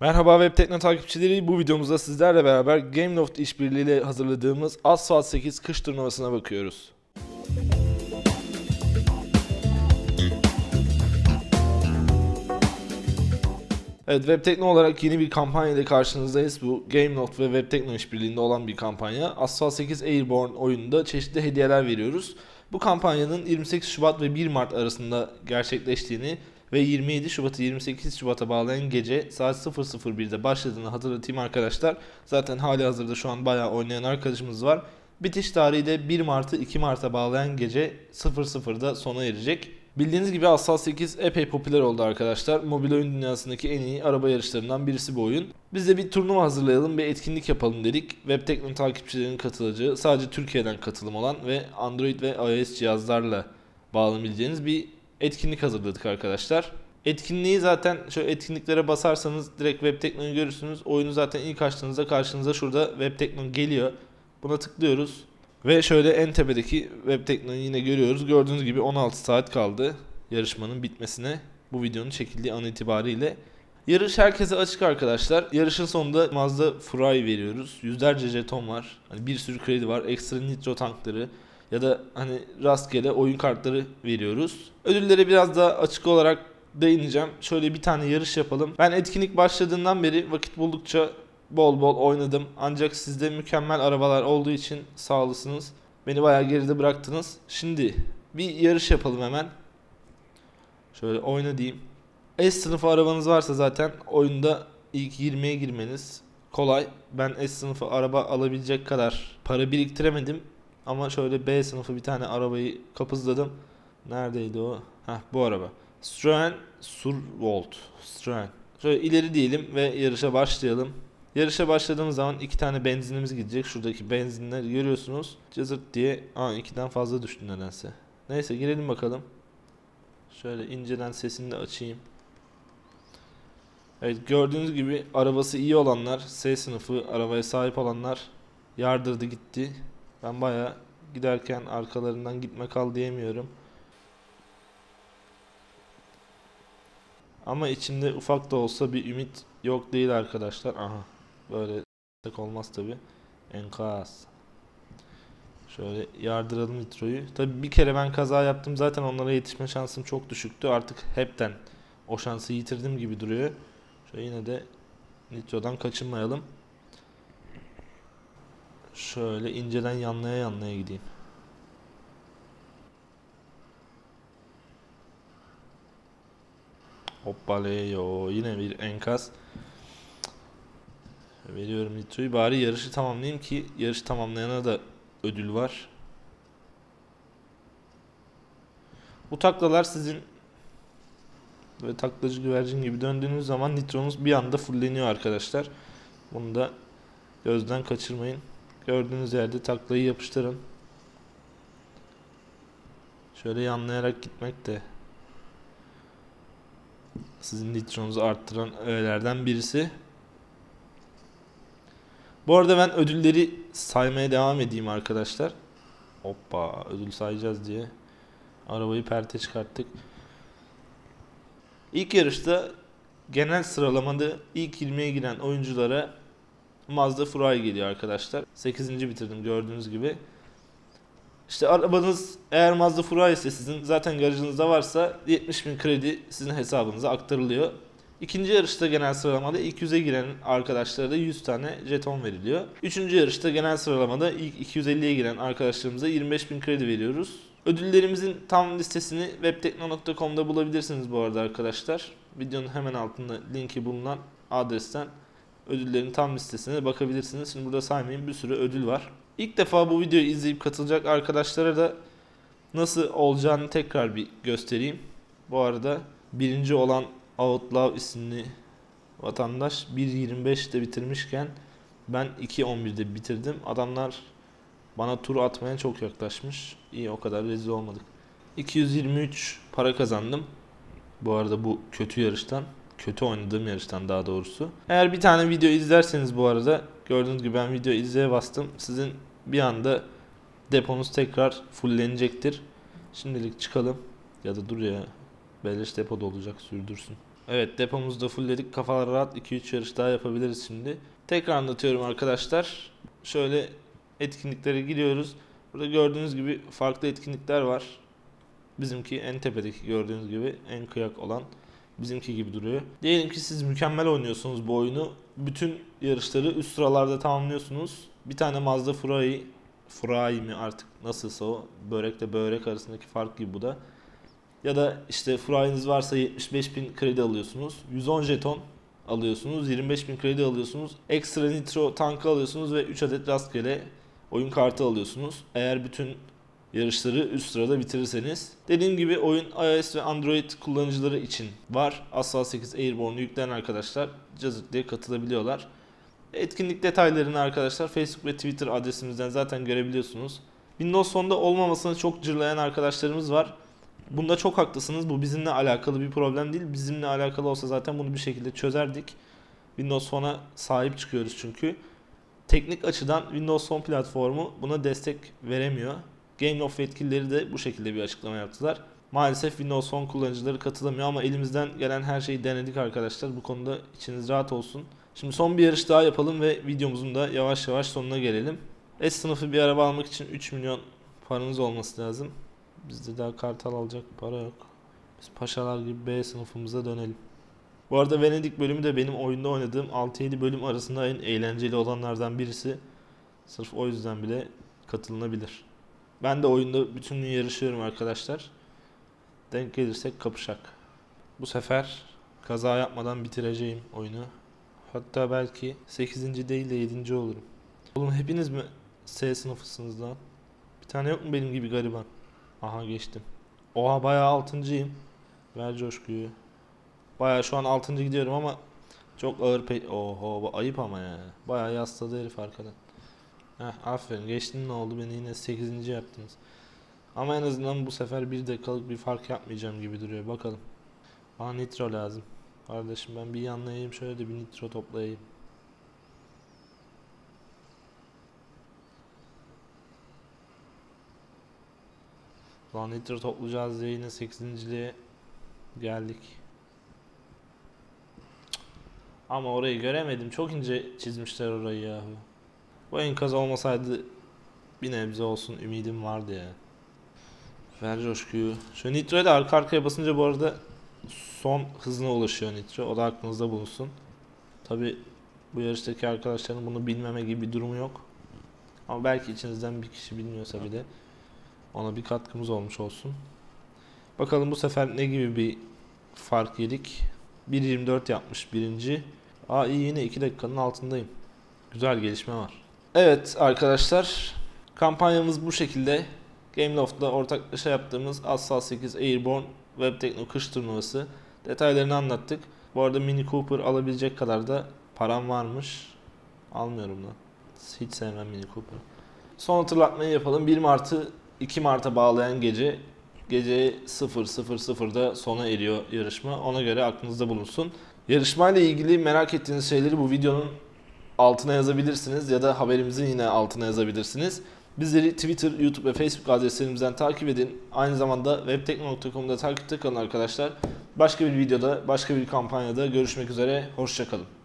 Merhaba Web Tekno takipçileri. Bu videomuzda sizlerle beraber Gameloft işbirliğiyle hazırladığımız Asphalt 8 kış turnuvasına bakıyoruz. Evet Web Tekno olarak yeni bir kampanya ile karşınızdayız. Bu Gameloft ve Web Tekno işbirliğinde olan bir kampanya. Asphalt 8 Airborne oyununda çeşitli hediyeler veriyoruz. Bu kampanyanın 28 Şubat ve 1 Mart arasında gerçekleştiğini ve 27 Şubat'ı 28 Şubat'a bağlayan gece saat 0.01'de başladığını hatırlatayım arkadaşlar. Zaten hali hazırda şu an bayağı oynayan arkadaşımız var. Bitiş tarihi de 1 Mart'ı 2 Mart'a bağlayan gece 00'da sona erecek. Bildiğiniz gibi Asphalt 8 epey popüler oldu arkadaşlar. Mobil oyun dünyasındaki en iyi araba yarışlarından birisi bu oyun. Biz de bir turnuva hazırlayalım, bir etkinlik yapalım dedik. Web Tekno takipçilerinin katılacağı, sadece Türkiye'den katılım olan ve Android ve iOS cihazlarla bağlanabileceğiniz bir etkinlik hazırladık arkadaşlar. Etkinliği zaten şöyle etkinliklere basarsanız direkt Web Tekno'yu görürsünüz. Oyunu zaten ilk açtığınızda karşınıza şurada Web Tekno geliyor. Buna tıklıyoruz. Ve şöyle en tepedeki Web Tekno'yu yine görüyoruz. Gördüğünüz gibi 16 saat kaldı yarışmanın bitmesine. Bu videonun çekildiği an itibariyle. Yarış herkese açık arkadaşlar. Yarışın sonunda Mazda Furay veriyoruz. Yüzlerce jeton var. Hani bir sürü kredi var. Ekstra nitro tankları ya da hani rastgele oyun kartları veriyoruz. Ödüllere biraz daha açık olarak değineceğim. Şöyle bir tane yarış yapalım. Ben etkinlik başladığından beri vakit buldukça bol bol oynadım. Ancak sizde mükemmel arabalar olduğu için sağ olasınız. Beni bayağı geride bıraktınız. Şimdi bir yarış yapalım hemen. Şöyle oyna diyeyim. S sınıfı arabanız varsa zaten oyunda ilk 20'ye girmeniz kolay. Ben S sınıfı araba alabilecek kadar para biriktiremedim. Ama şöyle B sınıfı bir tane arabayı kapızladım. Neredeydi o? Heh bu araba. Citroen Survolt. Citroen. Şöyle ileri diyelim ve yarışa başlayalım. Yarışa başladığımız zaman iki tane benzinimiz gidecek. Şuradaki benzinler görüyorsunuz. Cızırt diye. Aa ikiden fazla düştü nedense. Neyse girelim bakalım. Şöyle inceden sesini de açayım. Evet gördüğünüz gibi arabası iyi olanlar, S sınıfı arabaya sahip olanlar yardırdı gitti. Ben baya giderken arkalarından gitme kal diyemiyorum. Ama içimde ufak da olsa bir ümit yok değil arkadaşlar. Aha böyle olmaz tabi. Enkaz. Şöyle yardıralım nitroyu. Tabi bir kere ben kaza yaptım zaten onlara yetişme şansım çok düşüktü. Artık hepten o şansı yitirdim gibi duruyor. Şöyle yine de nitrodan kaçınmayalım. Şöyle inceden yanlaya yanlaya gideyim. Hoppaleyo yine bir enkaz. Veriyorum nitroyu. Bari yarışı tamamlayayım ki yarışı tamamlayana da ödül var. Bu taklalar sizin ve taklacı güvercin gibi döndüğünüz zaman nitronuz bir anda fulleniyor arkadaşlar. Bunu da gözden kaçırmayın. Gördüğünüz yerde taklayı yapıştırın. Şöyle yanlayarak gitmek de sizin nitronuzu arttıran öğelerden birisi. Bu arada ben ödülleri saymaya devam edeyim arkadaşlar. Hoppa ödül sayacağız diye arabayı perte çıkarttık. İlk yarışta genel sıralamada ilk 20'ye giren oyunculara Mazda Furay geliyor arkadaşlar. 8. bitirdim gördüğünüz gibi. İşte arabanız eğer Mazda Furay ise sizin zaten garajınızda varsa 70 bin kredi sizin hesabınıza aktarılıyor. İkinci yarışta genel sıralamada ilk 100'e giren arkadaşlara da 100 tane jeton veriliyor. Üçüncü yarışta genel sıralamada ilk 250'ye giren arkadaşlarımıza 25 bin kredi veriyoruz. Ödüllerimizin tam listesini webtekno.com'da bulabilirsiniz bu arada arkadaşlar. Videonun hemen altında linki bulunan adresten ödüllerin tam listesine bakabilirsiniz. Şimdi burada saymayayım bir sürü ödül var. İlk defa bu videoyu izleyip katılacak arkadaşlara da nasıl olacağını tekrar bir göstereyim. Bu arada birinci olan Outlaw isimli vatandaş 1.25'te bitirmişken ben 2.11'de bitirdim. Adamlar bana tur atmaya çok yaklaşmış. İyi o kadar rezil olmadık. 223 para kazandım. Bu arada bu kötü yarıştan. Kötü oynadığım yarıştan daha doğrusu. Eğer bir tane video izlerseniz bu arada gördüğünüz gibi ben video izleye bastım. Sizin bir anda deponuz tekrar fulllenecektir. Şimdilik çıkalım. Ya da dur ya. Beleş depoda olacak sürdürsün. Evet depomuzu da fullledik. Kafalar rahat 2-3 yarış daha yapabiliriz şimdi. Tekrar anlatıyorum arkadaşlar. Şöyle etkinliklere giriyoruz. Burada gördüğünüz gibi farklı etkinlikler var. Bizimki en tepedeki gördüğünüz gibi en kıyak olan bizimki gibi duruyor. Diyelim ki siz mükemmel oynuyorsunuz bu oyunu. Bütün yarışları üst sıralarda tamamlıyorsunuz. Bir tane Mazda Furai, Furai mi artık nasılsa o börekle börek arasındaki fark gibi bu da. Ya da işte Furai'niz varsa 75 bin kredi alıyorsunuz. 110 jeton alıyorsunuz. 25 bin kredi alıyorsunuz. Ekstra nitro tankı alıyorsunuz ve 3 adet rastgele oyun kartı alıyorsunuz. Eğer bütün yarışları üst sırada bitirirseniz. Dediğim gibi oyun iOS ve Android kullanıcıları için var. Assault 8 Airborne'u yükleyen arkadaşlar cazık diye katılabiliyorlar. Etkinlik detaylarını arkadaşlar Facebook ve Twitter adresimizden zaten görebiliyorsunuz. Windows Phone'da olmamasını çok cırlayan arkadaşlarımız var. Bunda çok haklısınız. Bu bizimle alakalı bir problem değil. Bizimle alakalı olsa zaten bunu bir şekilde çözerdik. Windows Phone'a sahip çıkıyoruz çünkü. Teknik açıdan Windows Phone platformu buna destek veremiyor. Gameloft yetkilileri de bu şekilde bir açıklama yaptılar. Maalesef Windows Phone kullanıcıları katılamıyor ama elimizden gelen her şeyi denedik arkadaşlar. Bu konuda içiniz rahat olsun. Şimdi son bir yarış daha yapalım ve videomuzun da yavaş yavaş sonuna gelelim. S sınıfı bir araba almak için 3 milyon paranız olması lazım. Bizde daha kartal alacak para yok. Biz paşalar gibi B sınıfımıza dönelim. Bu arada Venedik bölümü de benim oyunda oynadığım 6-7 bölüm arasında en eğlenceli olanlardan birisi. Sırf o yüzden bile katılınabilir. Ben de oyunda bütün gün yarışıyorum arkadaşlar. Denk gelirsek kapışak. Bu sefer kaza yapmadan bitireceğim oyunu. Hatta belki 8. değil de 7. olurum. Oğlum hepiniz mi S sınıfısınız lan? Bir tane yok mu benim gibi gariban? Aha geçtim. Oha bayağı altıncıyım. Ver coşkuyu. Bayağı şu an altıncı gidiyorum ama çok ağır pe... Oho ayıp ama ya. Bayağı yasladı herif arkadan. Heh aferin geçtin ne oldu beni yine 8. yaptınız. Ama en azından bu sefer bir dakikalık bir fark yapmayacağım gibi duruyor bakalım. Bana nitro lazım. Kardeşim ben bir yanlayayım şöyle de bir nitro toplayayım. Lan nitro toplayacağız diye yine 8.liğe geldik. Ama orayı göremedim. Çok ince çizmişler orayı yahu. Bu enkaz olmasaydı bir nebze olsun ümidim vardı ya. Ver coşkuyu. Şu nitroya da arka arkaya basınca bu arada son hızına ulaşıyor nitro. O da aklınızda bulunsun. Tabi bu yarıştaki arkadaşların bunu bilmeme gibi bir durumu yok. Ama belki içinizden bir kişi bilmiyorsa bile ona bir katkımız olmuş olsun. Bakalım bu sefer ne gibi bir fark yedik. 1.24 yapmış birinci. Aa iyi yine 2 dakikanın altındayım. Güzel gelişme var. Evet arkadaşlar kampanyamız bu şekilde. Gameloft'la ortaklaşa yaptığımız Assault 8 Airborne Web Tekno kış turnuvası. Detaylarını anlattık. Bu arada Mini Cooper alabilecek kadar da param varmış. Almıyorum da. Hiç sevmem Mini Cooper. Son hatırlatmayı yapalım. 1 Mart'ı 2 Mart'a bağlayan gece gece 0.00'da sona eriyor yarışma. Ona göre aklınızda bulunsun. Yarışmayla ilgili merak ettiğiniz şeyleri bu videonun altına yazabilirsiniz ya da haberimizin yine altına yazabilirsiniz. Bizleri Twitter, YouTube ve Facebook adreslerimizden takip edin. Aynı zamanda webtekno.com'da takipte kalın arkadaşlar. Başka bir videoda, başka bir kampanyada görüşmek üzere. Hoşçakalın.